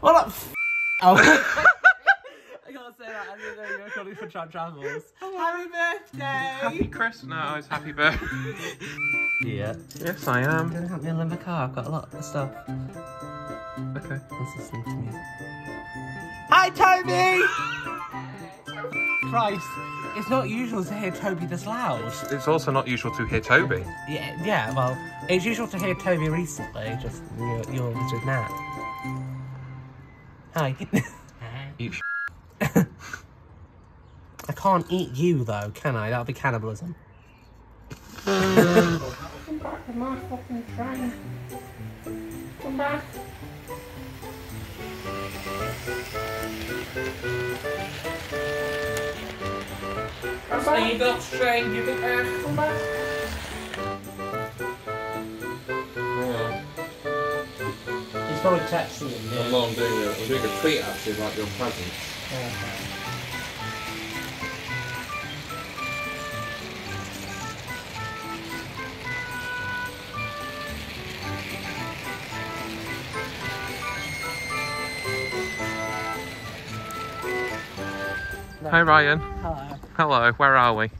Well, not uh, f- oh. I can't say that. I didn't know you were calling for Tram Travels. Oh. Happy birthday! Happy Christmas. No, it's happy birthday. Yeah. yes, I am. Gonna help me in the car. I've got a lot of stuff. Okay. Let's listen to music. Hi, Toby! Christ, it's not usual to hear Toby this loud. It's also not usual to hear Toby. Yeah, yeah. Well, it's usual to hear Toby recently. Just you're, you're with Nat. Hi. Eat sh- I can't eat you though, can I? That'll be cannibalism. Come back with my fucking train. Come back. Come back. got train, you can have. Come back. He's probably texting you. I'm not doing a, I'm doing a tweet actually about your present. Hi, Ryan. Hello. Hello. Where are we?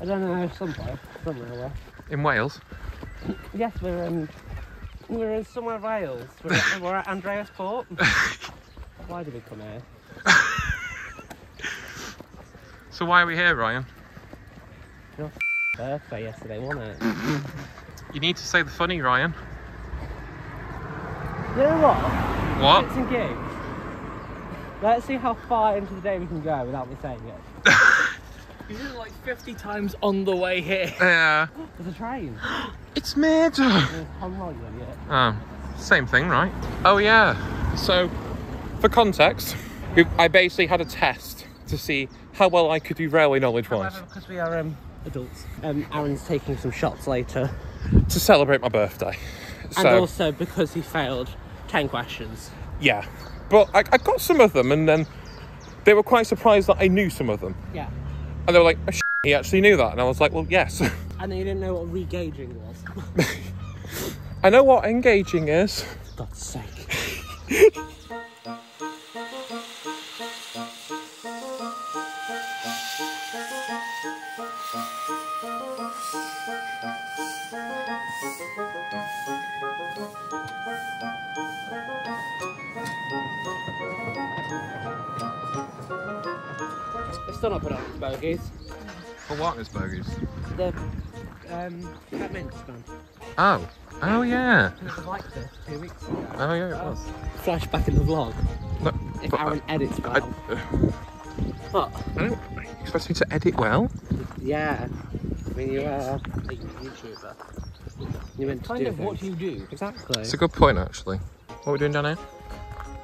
I don't know, somewhere. Somewhere away. In Wales. Yes, we're in. We're in somewhere Wales. We're at, we're at Andreas Port. Why did we come here? So why are we here, Ryan? Your Birthday yesterday, wasn't it? You need to say the funny, Ryan. You know what? What? And. Let's see how far into the day we can go without me saying it. You did it like 50 times on the way here. Yeah. There's a train. It's mid. There's Hong Kong, you idiot. Oh, same thing, right? Oh yeah. So, for context, I basically had a test to see how well I could do railway knowledge wise because we are um, adults, um, Aaron's taking some shots later. to celebrate my birthday. And So also because he failed 10 questions. yeah, but I, I got some of them, and then they were quite surprised that I knew some of them, Yeah. And they were like, oh, "He actually knew that," and I was like, "Well, yes, And then you didn't know what regauging was. I know what engaging is." For God's sake. still not put on its bogies. For what is bogies? The um, cat mince man. Oh, oh yeah, It was like this two weeks ago. oh yeah, it was. Flashback in the vlog. No, If but Aaron edits I, well. What? I don't expect me to edit well. Yeah. I mean, you are a YouTuber. You meant to Kind do of what things. you do. Exactly. It's a good point, actually. What are we doing down here?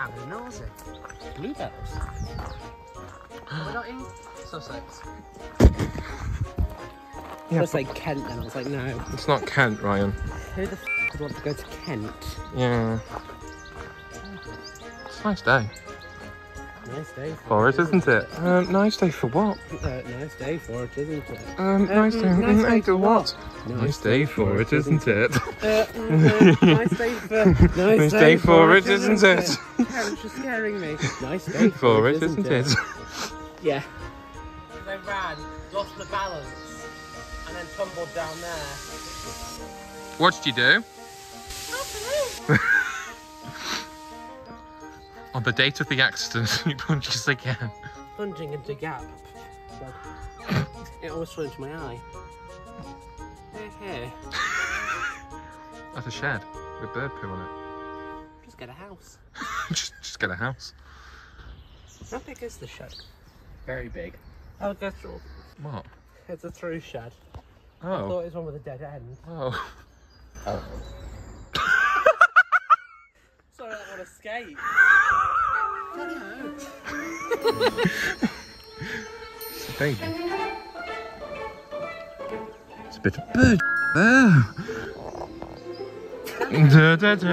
Aaron knows it. Bluebells. We're not in Sussex. Yeah, Just like Kent then. I was like, no. It's not Kent, Ryan. Who the f would want to go to Kent? Yeah. It's a nice day. Nice day For it, isn't it? Uh, nice day for what? Uh, nice day for it, isn't it? Um, Uh, nice day. mm, nice day for what? Nice day for it, isn't it? Uh, mhm, nice day for. Nice, Nice day for it, isn't it? Karen's just scaring me. Nice day For it, isn't it? Yeah. They ran, lost the balance, and then tumbled down there. What did you do? On the date of the accident, he punches again. Plunging into gap. It almost flew into my eye. Here, here. At a shed with bird poo on it. Just get a house. just, just get a house. How big is the shed? Very big. Oh, I'll go through. What? It's a through shed. I Oh. thought it was one with a dead end. Oh. Sorry, I want to skate. It's a baby. It's a bit of bird there. Da, da, da,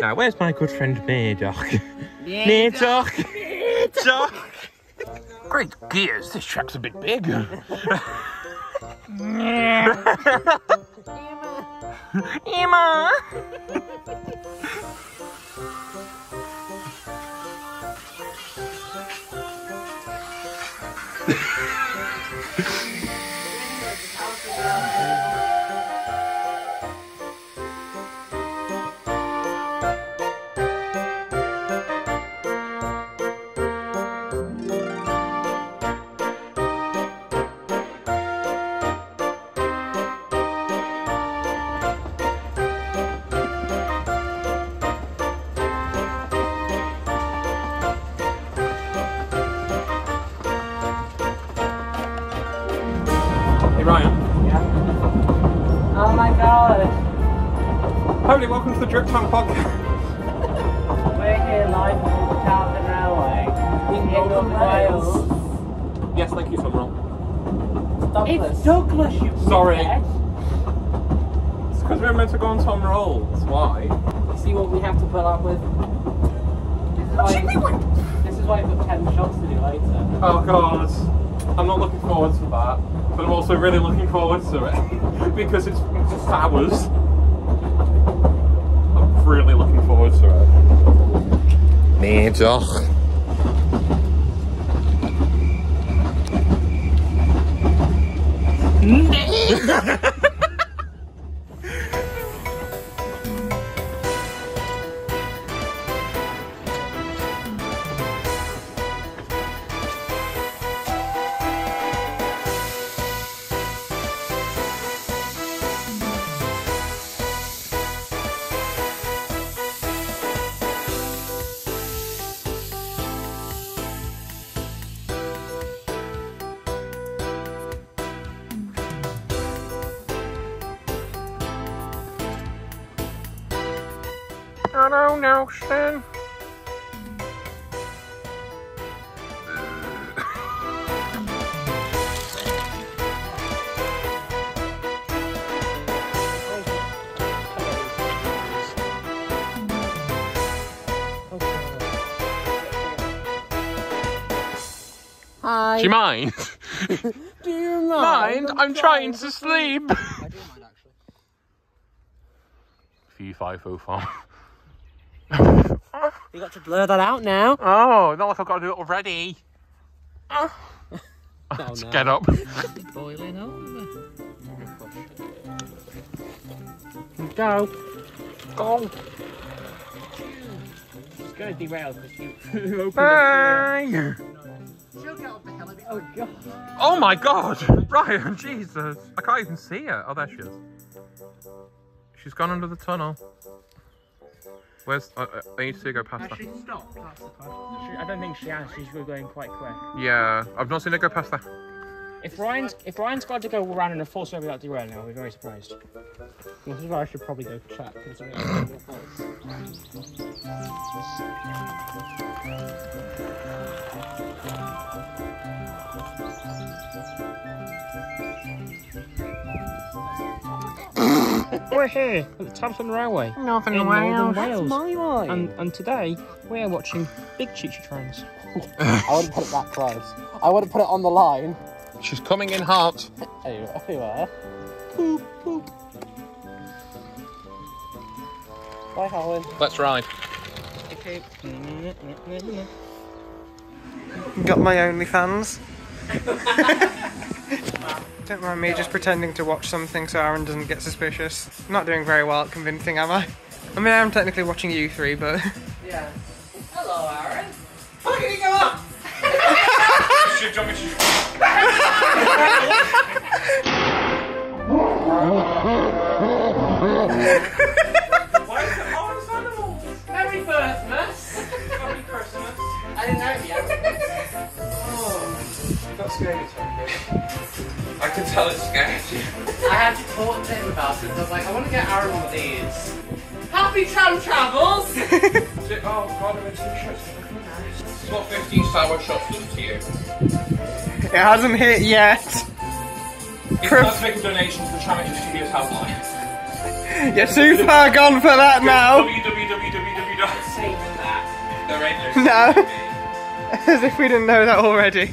now, ah, where's my good friend Murdoch? Murdoch! Murdoch! Great gears, this track's a bit big. Emma! Emma! God. Howdy, welcome to the Drip Tank podcast. We're here live from the Charlton Railway in North Wales. Yes, thank you, Summerall. It's Douglas, you Sorry. dickhead. It's because we were meant to go on Tom Roll. That's why. You see what we have to put up with? This is why, this is why we've got 10 shots to do later. Oh god. I'm not looking forward to that. But I'm also really looking forward to it. because it's just hours. I'm really looking forward to it. Nee, toch. I know, Stan. Hi. Do you mind? Do you mind? mind? I'm trying to sleep. I do mind actually. Fee fi fo fum. You got to blur that out now. Oh, not like I've got to do it already. Oh, Let's no. get up. Boiling over. Go. Go. It's going to derail because you opened Bye. Oh god. Oh my god! Ryan, Jesus. I can't even see her. Oh, there she is. She's gone under the tunnel. Where's. Uh, uh, I need to go past her. stopped? That's the question. I don't think she has. She's going quite quick. Yeah, I've not seen her go past that. If Ryan's if Ryan's got to go around in a full circle without derailing, I'll be very surprised. This is where I should probably go check. Considering We're here at the Thompson Railway Nothing in Northern That's Wales, my line. and and today we're watching big choo-choo trains. I wouldn't put it that close. I wouldn't put it on the line. She's coming in hot. Anyway, anyway. Bye, Helen. Let's ride. Okay. Got my OnlyFans. Don't mind me just pretending to watch something so Aaron doesn't get suspicious. Not doing very well at convincing, am I? I mean, I'm technically watching you three, but Yeah. Hello, Aaron. Fucking go up! Merry Christmas. Merry Christmas. I didn't know it yet. Oh. That's scary, I can tell it's scared you. I had to talk to him about it. I was like, I want to get Aaron one of these. Happy tram travels. Oh god, I'm in two shots. What 15 sour shots done to you? it hasn't hit yet. If you'd like to make a donation to the Challenge Studios helpline. You're too far gone for that now. www. Save that. There ain't no No. As if we didn't know that already.